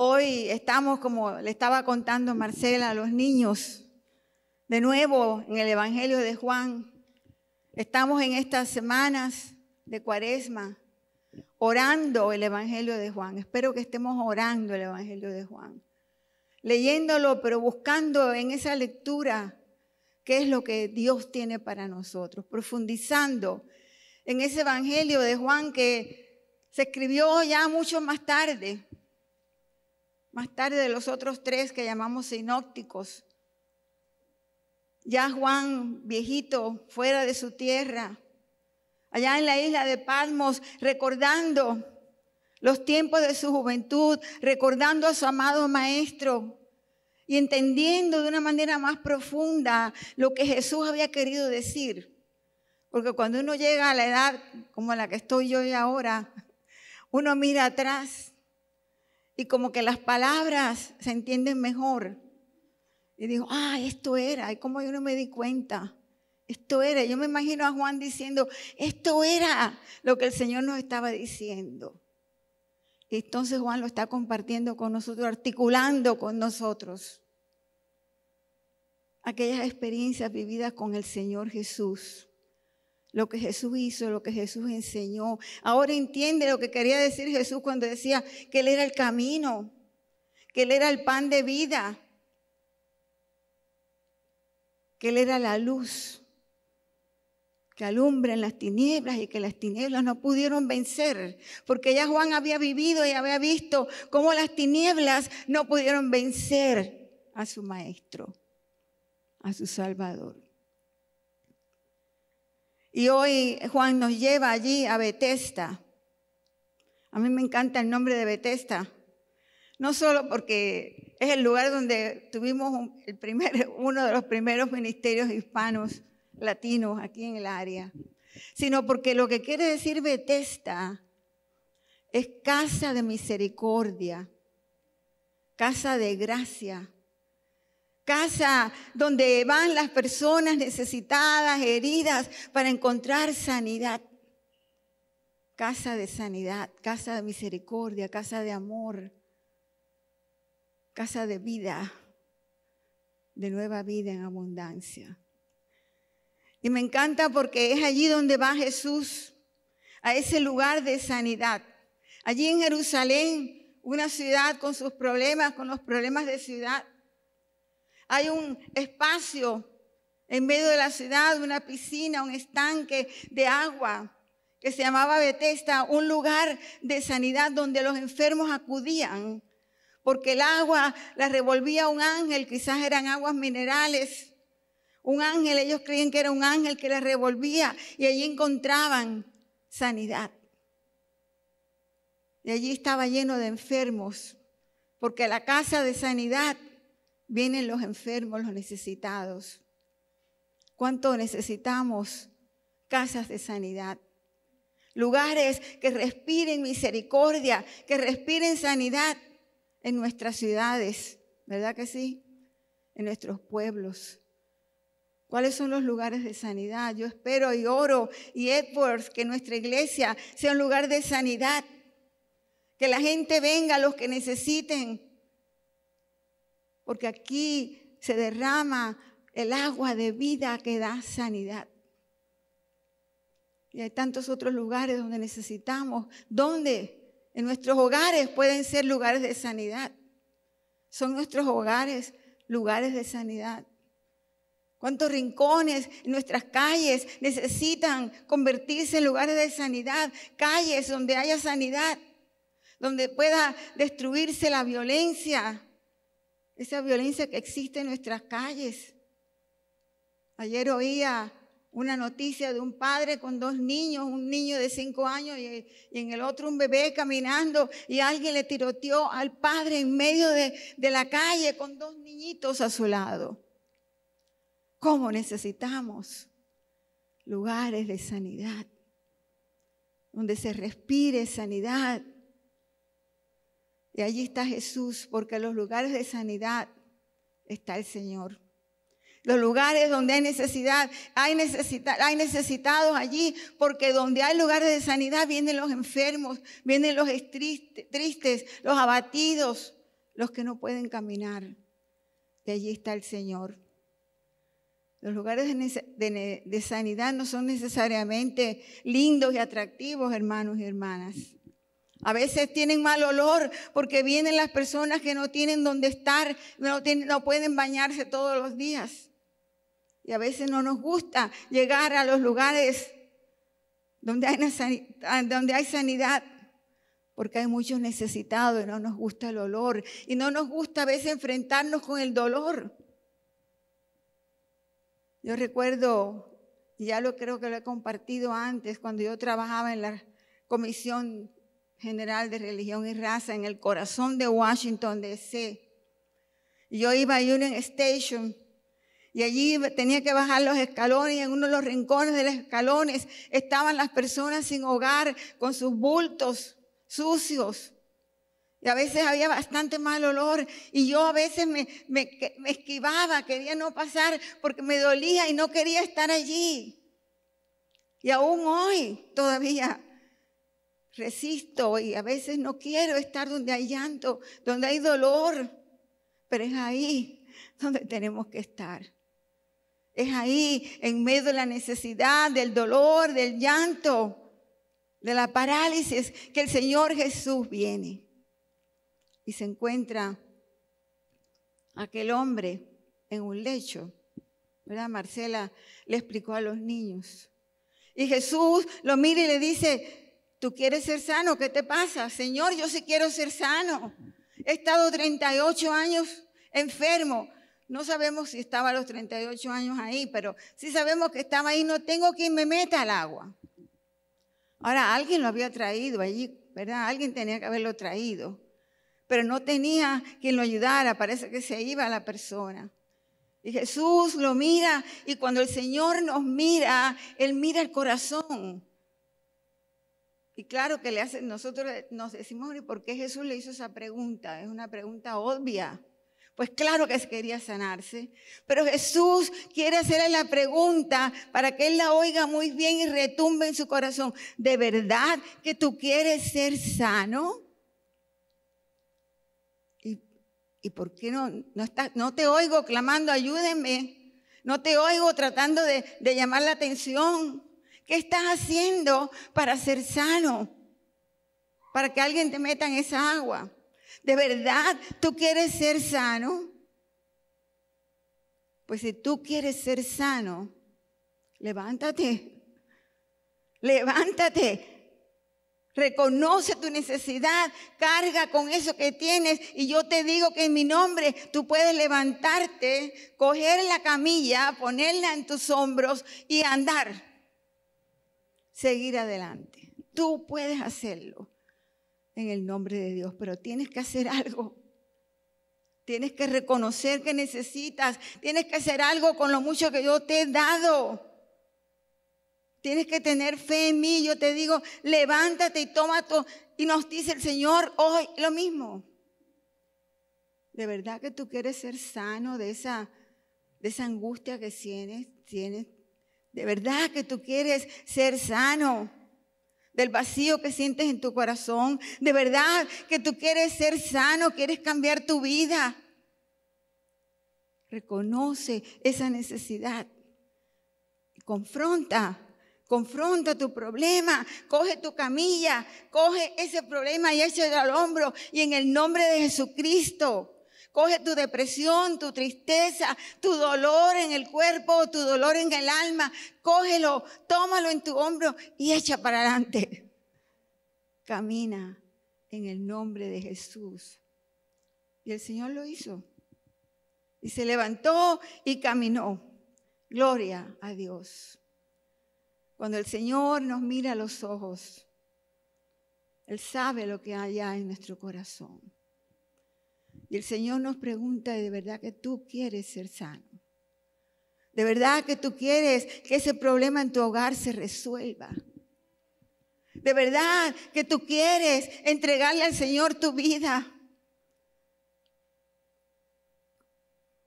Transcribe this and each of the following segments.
Hoy estamos, como le estaba contando Marcela, a los niños, de nuevo en el Evangelio de Juan. Estamos en estas semanas de cuaresma orando el Evangelio de Juan. Espero que estemos orando el Evangelio de Juan. Leyéndolo, pero buscando en esa lectura qué es lo que Dios tiene para nosotros. Profundizando en ese Evangelio de Juan que se escribió ya mucho más tarde. Más tarde de los otros tres que llamamos sinópticos. Ya Juan, viejito, fuera de su tierra, allá en la isla de Palmos, recordando los tiempos de su juventud, recordando a su amado maestro y entendiendo de una manera más profunda lo que Jesús había querido decir. Porque cuando uno llega a la edad como la que estoy yo ahora, uno mira atrás y como que las palabras se entienden mejor. Y digo, ah, esto era, y como yo no me di cuenta. Esto era, yo me imagino a Juan diciendo, esto era lo que el Señor nos estaba diciendo. Y entonces Juan lo está compartiendo con nosotros, articulando con nosotros aquellas experiencias vividas con el Señor Jesús. Lo que Jesús hizo, lo que Jesús enseñó. Ahora entiende lo que quería decir Jesús cuando decía que Él era el camino, que Él era el pan de vida, que Él era la luz que alumbra en las tinieblas y que las tinieblas no pudieron vencer, porque ya Juan había vivido y había visto cómo las tinieblas no pudieron vencer a su maestro, a su Salvador. Y hoy Juan nos lleva allí a Bethesda. A mí me encanta el nombre de Bethesda, no solo porque es el lugar donde tuvimos uno de los primeros ministerios hispanos latinos aquí en el área, sino porque lo que quiere decir Bethesda es casa de misericordia, casa de gracia, casa donde van las personas necesitadas, heridas, para encontrar sanidad. Casa de sanidad, casa de misericordia, casa de amor, casa de vida, de nueva vida en abundancia. Y me encanta porque es allí donde va Jesús, a ese lugar de sanidad. Allí en Jerusalén, una ciudad con sus problemas, con los problemas de ciudad. Hay un espacio en medio de la ciudad, una piscina, un estanque de agua que se llamaba Bethesda, un lugar de sanidad donde los enfermos acudían, porque el agua la revolvía un ángel, quizás eran aguas minerales, un ángel, ellos creían que era un ángel que les revolvía y allí encontraban sanidad. Y allí estaba lleno de enfermos, porque la casa de sanidad vienen los enfermos, los necesitados. ¿Cuánto necesitamos casas de sanidad? Lugares que respiren misericordia, que respiren sanidad en nuestras ciudades, ¿verdad que sí? En nuestros pueblos. ¿Cuáles son los lugares de sanidad? Yo espero y oro y Edwards que nuestra iglesia sea un lugar de sanidad. Que la gente venga, los que necesiten. Porque aquí se derrama el agua de vida que da sanidad. Y hay tantos otros lugares donde necesitamos, donde en nuestros hogares pueden ser lugares de sanidad. Son nuestros hogares lugares de sanidad. ¿Cuántos rincones en nuestras calles necesitan convertirse en lugares de sanidad? Calles donde haya sanidad, donde pueda destruirse la violencia, esa violencia que existe en nuestras calles. Ayer oía una noticia de un padre con dos niños, un niño de cinco años y, en el otro un bebé caminando y alguien le tiroteó al padre en medio de, de la calle con dos niñitos a su lado. ¿Cómo necesitamos lugares de sanidad? Donde se respire sanidad. Y allí está Jesús, porque en los lugares de sanidad está el Señor. Los lugares donde hay necesidad, hay, hay necesitados allí, porque donde hay lugares de sanidad vienen los enfermos, vienen los tristes, los abatidos, los que no pueden caminar. De allí está el Señor. Los lugares de, sanidad no son necesariamente lindos y atractivos, hermanos y hermanas. A veces tienen mal olor porque vienen las personas que no tienen donde estar, no, pueden bañarse todos los días. Y a veces no nos gusta llegar a los lugares donde hay, donde hay sanidad, porque hay muchos necesitados y no nos gusta el olor. Y no nos gusta a veces enfrentarnos con el dolor. Yo recuerdo, y ya lo creo que lo he compartido antes, cuando yo trabajaba en la Comisión General de Religión y Raza en el corazón de Washington, D.C. Yo iba a Union Station y allí tenía que bajar los escalones y en uno de los rincones de los escalones estaban las personas sin hogar con sus bultos sucios. Y a veces había bastante mal olor y yo a veces me, me, esquivaba, quería no pasar porque me dolía y no quería estar allí. Y aún hoy todavía resisto y a veces no quiero estar donde hay llanto, donde hay dolor, pero es ahí donde tenemos que estar. Es ahí, en medio de la necesidad, del dolor, del llanto, de la parálisis, que el Señor Jesús viene y se encuentra aquel hombre en un lecho. ¿Verdad? Marcela le explicó a los niños. Y Jesús lo mira y le dice, ¿tú quieres ser sano? ¿Qué te pasa? Señor, yo sí quiero ser sano. He estado 38 años enfermo. No sabemos si estaba a los 38 años ahí, pero sí sabemos que estaba ahí. No tengo quien me meta al agua. Ahora, alguien lo había traído allí, ¿verdad? Alguien tenía que haberlo traído pero no tenía quien lo ayudara, parece que se iba la persona. Y Jesús lo mira y cuando el Señor nos mira, Él mira el corazón. Y claro que le hace, nosotros nos decimos, ¿y por qué Jesús le hizo esa pregunta? Es una pregunta obvia. Pues claro que quería sanarse, pero Jesús quiere hacerle la pregunta para que Él la oiga muy bien y retumbe en su corazón. ¿De verdad que tú quieres ser sano? ¿Y por qué no, no, no te oigo clamando, ayúdenme? No te oigo tratando de llamar la atención. ¿Qué estás haciendo para ser sano? Para que alguien te meta en esa agua. ¿De verdad tú quieres ser sano? Pues si tú quieres ser sano, levántate. Levántate. Reconoce tu necesidad, carga con eso que tienes y yo te digo que en mi nombre tú puedes levantarte, coger la camilla, ponerla en tus hombros y andar. Seguir adelante. Tú puedes hacerlo en el nombre de Dios, pero tienes que hacer algo. Tienes que reconocer que necesitas, tienes que hacer algo con lo mucho que yo te he dado. Tienes que tener fe en mí. Yo te digo, levántate y toma todo. Y nos dice el Señor hoy lo mismo. De verdad que tú quieres ser sano de esa, de esa angustia que tienes, tienes. De verdad que tú quieres ser sano del vacío que sientes en tu corazón. De verdad que tú quieres ser sano, quieres cambiar tu vida. Reconoce esa necesidad. Confronta Confronta tu problema, coge tu camilla, coge ese problema y échalo al hombro y en el nombre de Jesucristo. Coge tu depresión, tu tristeza, tu dolor en el cuerpo, tu dolor en el alma. Cógelo, tómalo en tu hombro y echa para adelante. Camina en el nombre de Jesús. Y el Señor lo hizo. Y se levantó y caminó. Gloria a Dios. Cuando el Señor nos mira a los ojos, Él sabe lo que hay en nuestro corazón. Y el Señor nos pregunta, ¿de verdad que tú quieres ser sano? ¿De verdad que tú quieres que ese problema en tu hogar se resuelva? ¿De verdad que tú quieres entregarle al Señor tu vida?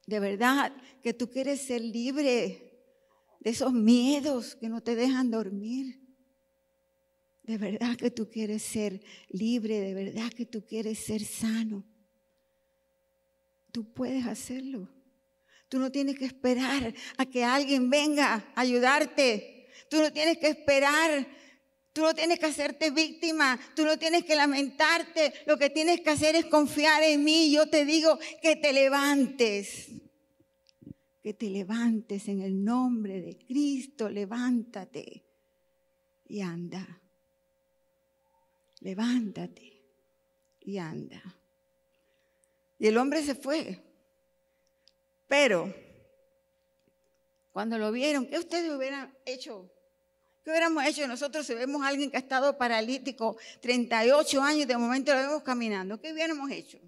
¿De verdad que tú quieres ser libre de esos miedos que no te dejan dormir. De verdad que tú quieres ser libre, de verdad que tú quieres ser sano. Tú puedes hacerlo. Tú no tienes que esperar a que alguien venga a ayudarte. Tú no tienes que esperar. Tú no tienes que hacerte víctima. Tú no tienes que lamentarte. Lo que tienes que hacer es confiar en mí. Yo te digo que te levantes. Que te levantes en el nombre de Cristo. Levántate y anda. Levántate y anda. Y el hombre se fue. Pero cuando lo vieron, ¿qué ustedes hubieran hecho? ¿Qué hubiéramos hecho nosotros si vemos a alguien que ha estado paralítico 38 años y de momento lo vemos caminando? ¿Qué hubiéramos hecho?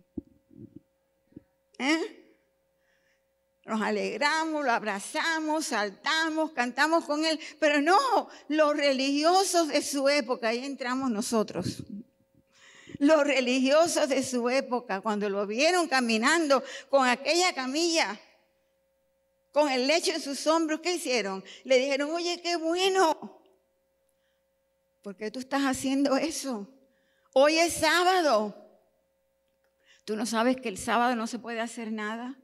¿Eh? Nos alegramos, lo abrazamos, saltamos, cantamos con él, pero no, los religiosos de su época, ahí entramos nosotros. Los religiosos de su época, cuando lo vieron caminando con aquella camilla, con el lecho en sus hombros, ¿qué hicieron? Le dijeron, oye, qué bueno. ¿Por qué tú estás haciendo eso? Hoy es sábado. ¿Tú no sabes que el sábado no se puede hacer nada?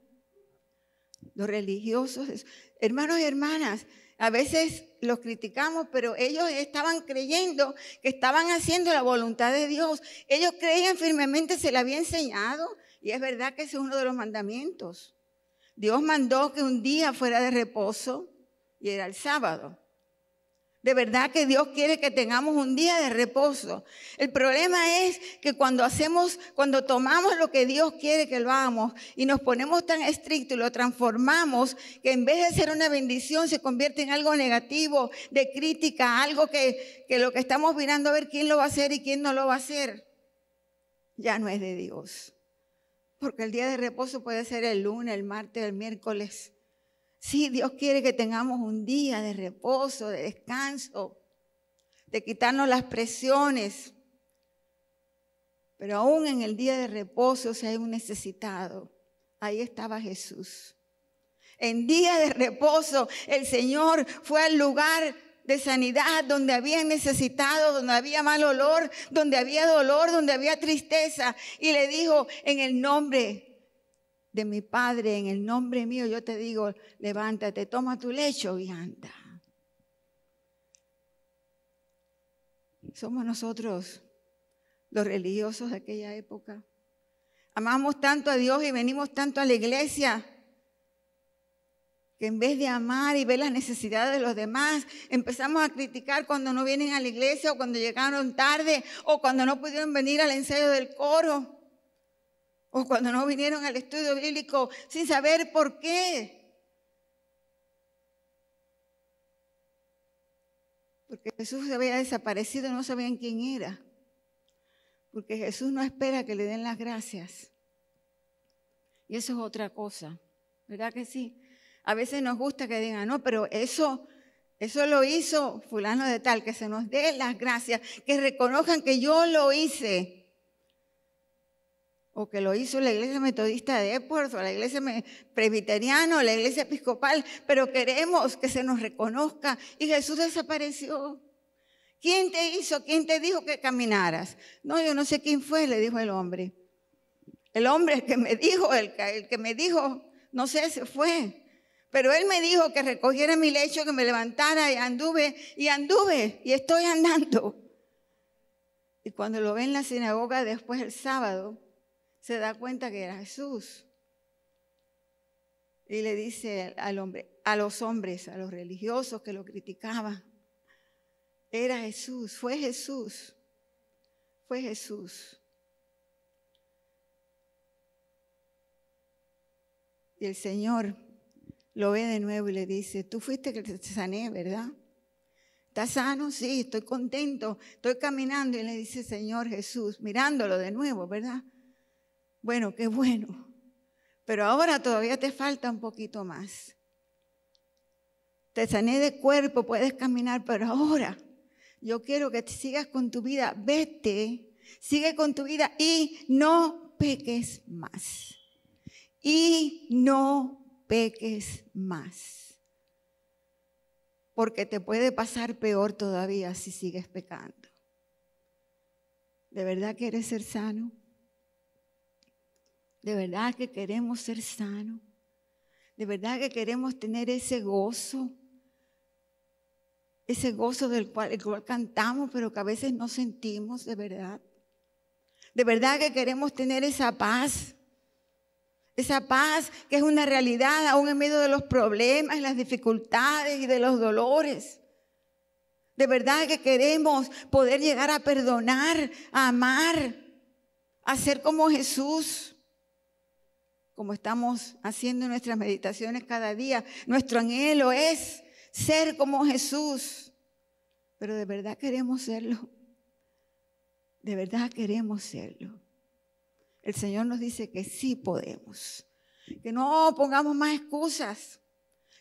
Los religiosos, hermanos y hermanas, a veces los criticamos, pero ellos estaban creyendo que estaban haciendo la voluntad de Dios. Ellos creían firmemente, se le había enseñado, y es verdad que ese es uno de los mandamientos. Dios mandó que un día fuera de reposo y era el sábado. De verdad que Dios quiere que tengamos un día de reposo. El problema es que cuando hacemos, cuando tomamos lo que Dios quiere que lo hagamos y nos ponemos tan estrictos y lo transformamos, que en vez de ser una bendición se convierte en algo negativo, de crítica, algo que, que lo que estamos mirando a ver quién lo va a hacer y quién no lo va a hacer, ya no es de Dios. Porque el día de reposo puede ser el lunes, el martes, el miércoles. Sí, Dios quiere que tengamos un día de reposo, de descanso, de quitarnos las presiones. Pero aún en el día de reposo, si hay un necesitado, ahí estaba Jesús. En día de reposo, el Señor fue al lugar de sanidad, donde había necesitado, donde había mal olor, donde había dolor, donde había tristeza. Y le dijo, en el nombre de mi Padre, en el nombre mío, yo te digo, levántate, toma tu lecho y anda. Somos nosotros los religiosos de aquella época. Amamos tanto a Dios y venimos tanto a la iglesia que en vez de amar y ver las necesidades de los demás, empezamos a criticar cuando no vienen a la iglesia o cuando llegaron tarde o cuando no pudieron venir al ensayo del coro o cuando no vinieron al estudio bíblico sin saber por qué. Porque Jesús había desaparecido no sabían quién era. Porque Jesús no espera que le den las gracias. Y eso es otra cosa. ¿Verdad que sí? A veces nos gusta que digan, no, pero eso, eso lo hizo fulano de tal, que se nos dé las gracias, que reconozcan que yo lo hice. O que lo hizo la iglesia metodista de Epworth, o la iglesia presbiteriana, o la iglesia episcopal, pero queremos que se nos reconozca. Y Jesús desapareció. ¿Quién te hizo? ¿Quién te dijo que caminaras? No, yo no sé quién fue, le dijo el hombre. El hombre que me dijo, el que me dijo, no sé, se fue. Pero él me dijo que recogiera mi lecho, que me levantara y anduve, y anduve, y estoy andando. Y cuando lo ve en la sinagoga después el sábado, se da cuenta que era Jesús. Y le dice al hombre, a los hombres, a los religiosos que lo criticaban, era Jesús, fue Jesús, fue Jesús. Y el Señor lo ve de nuevo y le dice, tú fuiste que te sané, ¿verdad? ¿Estás sano? Sí, estoy contento, estoy caminando. Y le dice, Señor Jesús, mirándolo de nuevo, ¿verdad? Bueno, qué bueno. Pero ahora todavía te falta un poquito más. Te sané de cuerpo, puedes caminar, pero ahora yo quiero que te sigas con tu vida. Vete, sigue con tu vida y no peques más. Y no peques más. Porque te puede pasar peor todavía si sigues pecando. ¿De verdad quieres ser sano? De verdad que queremos ser sanos. De verdad que queremos tener ese gozo. Ese gozo del cual, cual cantamos, pero que a veces no sentimos de verdad. De verdad que queremos tener esa paz. Esa paz que es una realidad aún en medio de los problemas las dificultades y de los dolores. De verdad que queremos poder llegar a perdonar, a amar, a ser como Jesús. Como estamos haciendo nuestras meditaciones cada día, nuestro anhelo es ser como Jesús. Pero de verdad queremos serlo. De verdad queremos serlo. El Señor nos dice que sí podemos. Que no pongamos más excusas.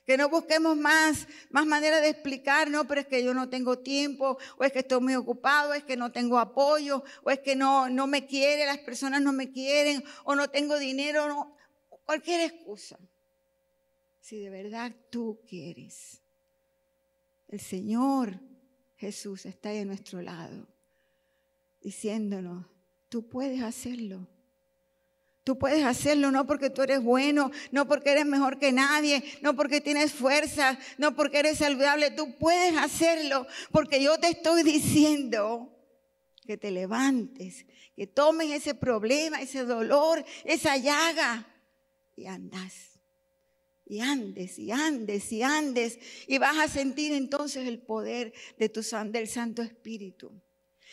Que no busquemos más, más maneras de explicar, no, pero es que yo no tengo tiempo, o es que estoy muy ocupado, o es que no tengo apoyo, o es que no, no me quiere, las personas no me quieren, o no tengo dinero, no, cualquier excusa. Si de verdad tú quieres, el Señor Jesús está ahí a nuestro lado, diciéndonos, tú puedes hacerlo. Tú puedes hacerlo no porque tú eres bueno, no porque eres mejor que nadie, no porque tienes fuerza, no porque eres saludable. Tú puedes hacerlo porque yo te estoy diciendo que te levantes, que tomes ese problema, ese dolor, esa llaga y andas. Y andes, y andes, y andes. Y vas a sentir entonces el poder de tu, del Santo Espíritu.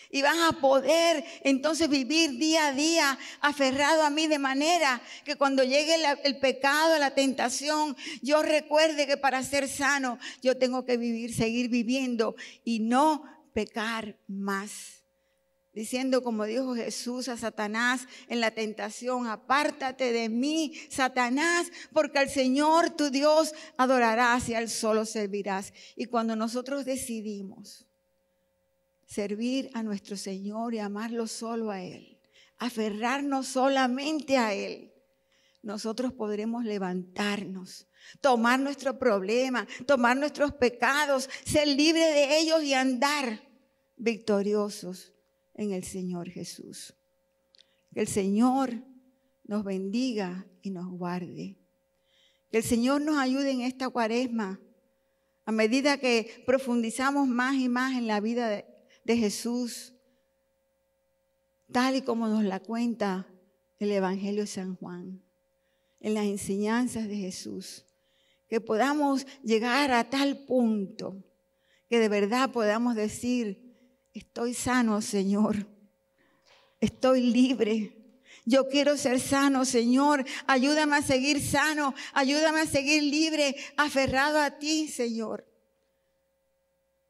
Y vas a poder entonces vivir día a día aferrado a mí de manera que cuando llegue el, pecado, la tentación, yo recuerde que para ser sano yo tengo que vivir, seguir viviendo y no pecar más diciendo como dijo Jesús a Satanás en la tentación, apártate de mí, Satanás, porque al Señor tu Dios adorarás y al solo servirás. Y cuando nosotros decidimos servir a nuestro Señor y amarlo solo a Él, aferrarnos solamente a Él, nosotros podremos levantarnos, tomar nuestro problema, tomar nuestros pecados, ser libres de ellos y andar victoriosos en el Señor Jesús. Que el Señor nos bendiga y nos guarde. Que el Señor nos ayude en esta cuaresma a medida que profundizamos más y más en la vida de, de Jesús, tal y como nos la cuenta el Evangelio de San Juan, en las enseñanzas de Jesús, que podamos llegar a tal punto que de verdad podamos decir, estoy sano, Señor, estoy libre. Yo quiero ser sano, Señor. Ayúdame a seguir sano. Ayúdame a seguir libre, aferrado a ti, Señor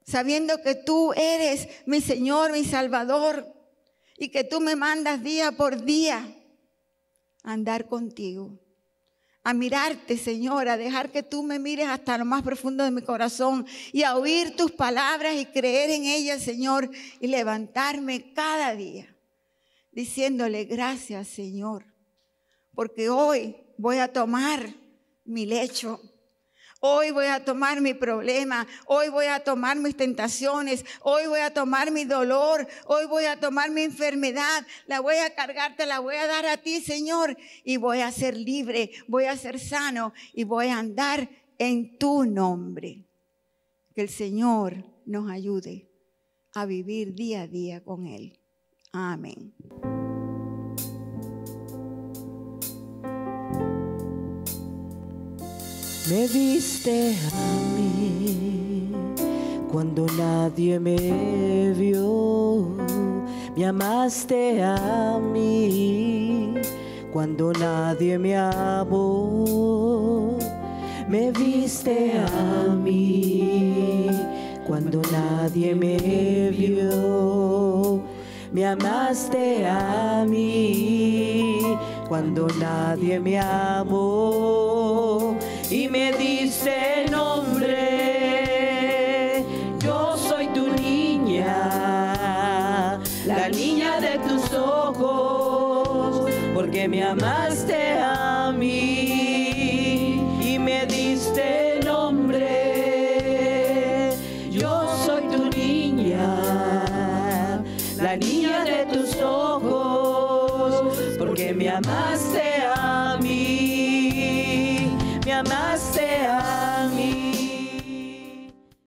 sabiendo que tú eres mi Señor, mi Salvador, y que tú me mandas día por día andar contigo, a mirarte, Señor, a dejar que tú me mires hasta lo más profundo de mi corazón y a oír tus palabras y creer en ellas, Señor, y levantarme cada día diciéndole gracias, Señor, porque hoy voy a tomar mi lecho Hoy voy a tomar mi problema, hoy voy a tomar mis tentaciones, hoy voy a tomar mi dolor, hoy voy a tomar mi enfermedad, la voy a cargar, te la voy a dar a ti, Señor, y voy a ser libre, voy a ser sano y voy a andar en tu nombre. Que el Señor nos ayude a vivir día a día con Él. Amén. Me viste a mí cuando nadie me vio. Me amaste a mí cuando nadie me amó. Me viste a mí cuando nadie me vio. Me amaste a mí cuando nadie me amó y me dice nombre. Yo soy tu niña, la niña de tus ojos, porque me amaste a mí y me diste nombre. Yo soy tu niña, la niña de tus ojos, porque me amaste